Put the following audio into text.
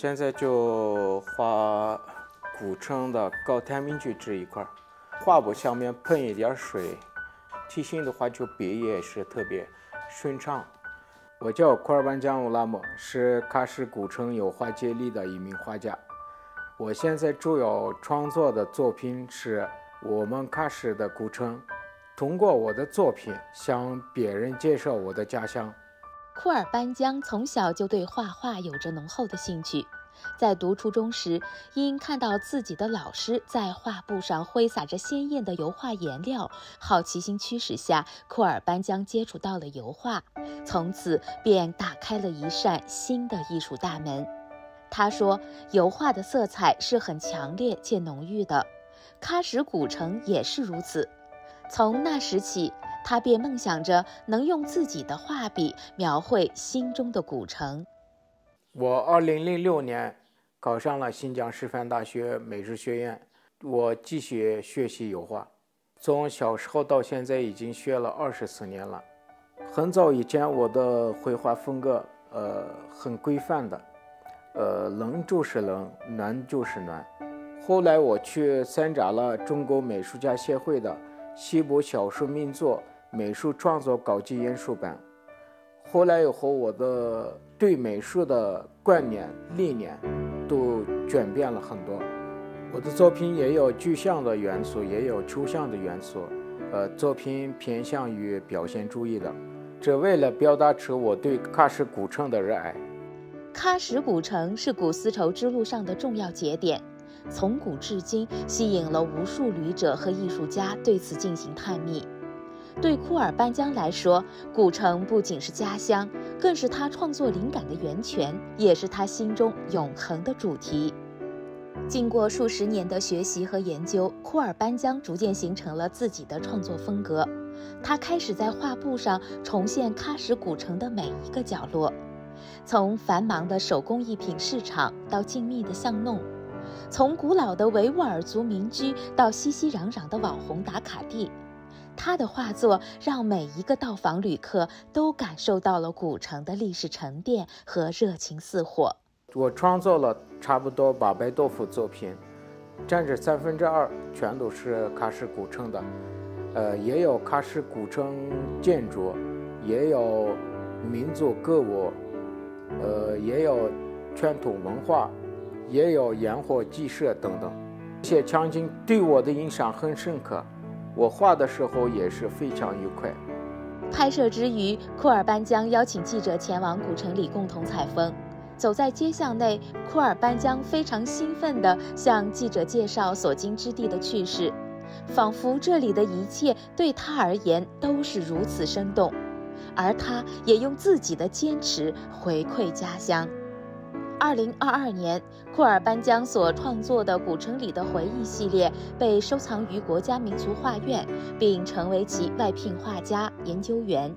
现在就画古城的高台民居这一块儿，画布下面喷一点水，提醒的话就笔也是特别顺畅。我叫库尔班江乌拉莫，是喀什古城油画界里的一名画家。我现在主要创作的作品是我们喀什的古城，通过我的作品向别人介绍我的家乡。库尔班江从小就对画画有着浓厚的兴趣，在读初中时，因看到自己的老师在画布上挥洒着鲜艳的油画颜料，好奇心驱使下，库尔班江接触到了油画，从此便打开了一扇新的艺术大门。他说，油画的色彩是很强烈且浓郁的，喀什古城也是如此。从那时起。他便梦想着能用自己的画笔描绘心中的古城。我二零零六年考上了新疆师范大学美术学院，我继续学习油画。从小时候到现在已经学了二十四年了。很早以前我的绘画风格呃很规范的，呃冷就是冷，暖就是暖。后来我去参加了中国美术家协会的西部小说名作。美术创作高级研修班，后来以后，我的对美术的观念、理念都转变了很多。我的作品也有具象的元素，也有抽象的元素。呃，作品偏向于表现主义的，这为了表达出我对喀什古城的热爱。喀什古城是古丝绸之路上的重要节点，从古至今吸引了无数旅者和艺术家对此进行探秘。对库尔班江来说，古城不仅是家乡，更是他创作灵感的源泉，也是他心中永恒的主题。经过数十年的学习和研究，库尔班江逐渐形成了自己的创作风格。他开始在画布上重现喀什古城的每一个角落，从繁忙的手工艺品市场到静谧的巷弄，从古老的维吾尔族民居到熙熙攘攘的网红打卡地。他的画作让每一个到访旅客都感受到了古城的历史沉淀和热情似火。我创作了差不多八百多幅作品，占着三分之二全都是喀什古城的，呃，也有喀什古城建筑，也有民族歌舞，呃，也有传统文化，也有烟火祭社等等，这些场景对我的印象很深刻。我画的时候也是非常愉快。拍摄之余，库尔班江邀请记者前往古城里共同采风。走在街巷内，库尔班江非常兴奋地向记者介绍所经之地的趣事，仿佛这里的一切对他而言都是如此生动，而他也用自己的坚持回馈家乡。二零二二年，库尔班江所创作的《古城里的回忆》系列被收藏于国家民族画院，并成为其外聘画家、研究员。